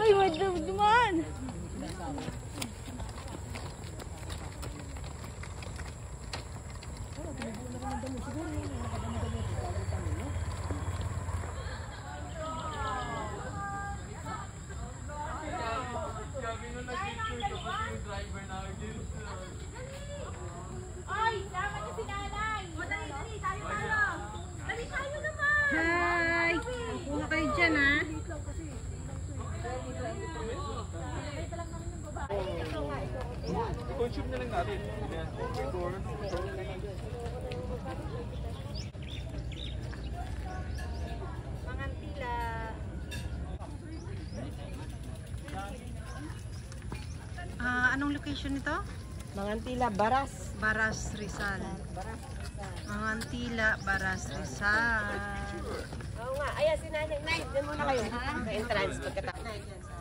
Ay, wait, dumaan. YouTube na lang natin. Yan. Tour. Mangantila. Ah, anong location nito? Mangantila, Baras. Baras Rizal. Baras. Mangantila, Baras Rizal. Oo nga. Ayan, si Nanay. Nay, dyan muna kayo. Ha? Sa entrance. Pagkatapos.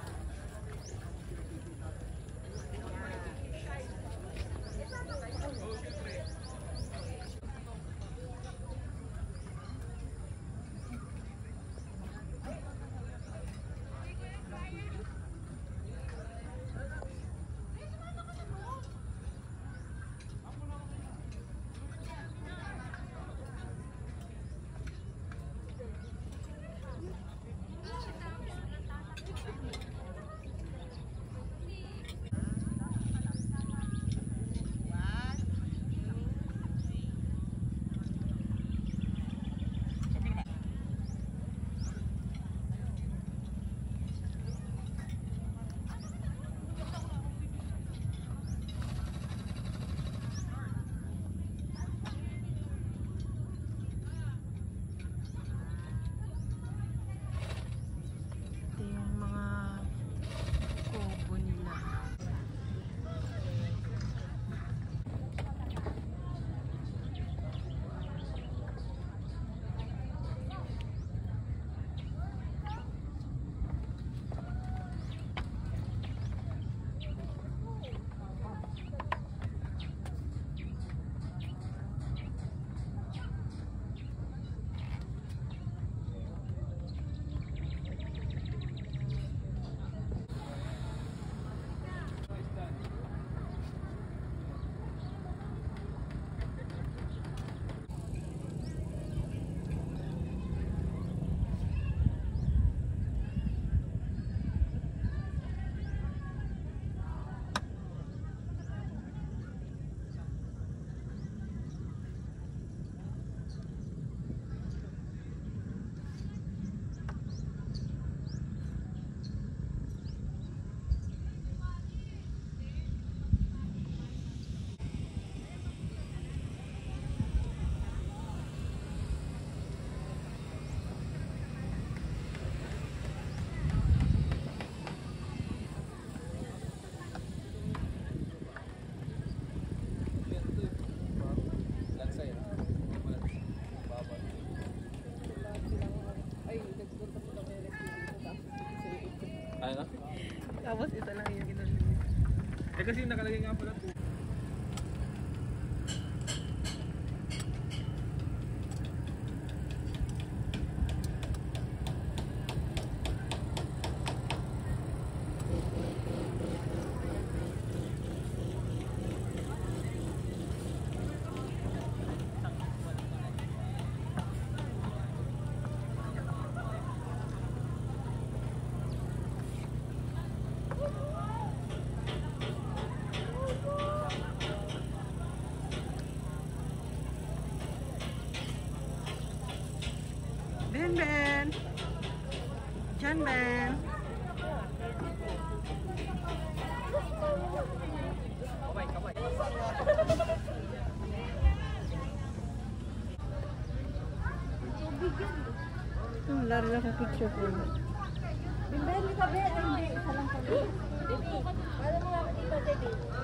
Eh kasi nakalagay nga pala to. Ben Ben! Diyan Ben! Hmm, laro lang ang picture ko. Bimbeli ka, be. Ay, hindi. Isa lang. Baby, mo nga dito, baby?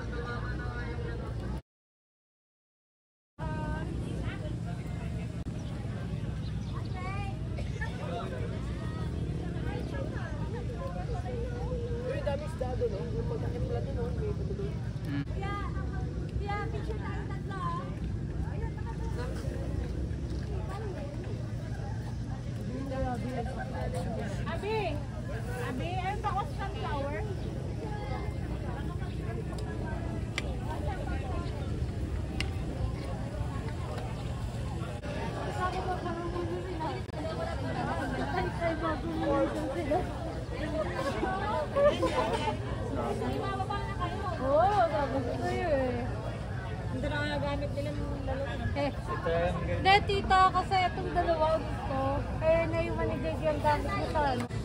Dami isda doon, no? Yung hindi tita, kasi itong dalawa gusto. Kaya na yung manigay yung sa ano.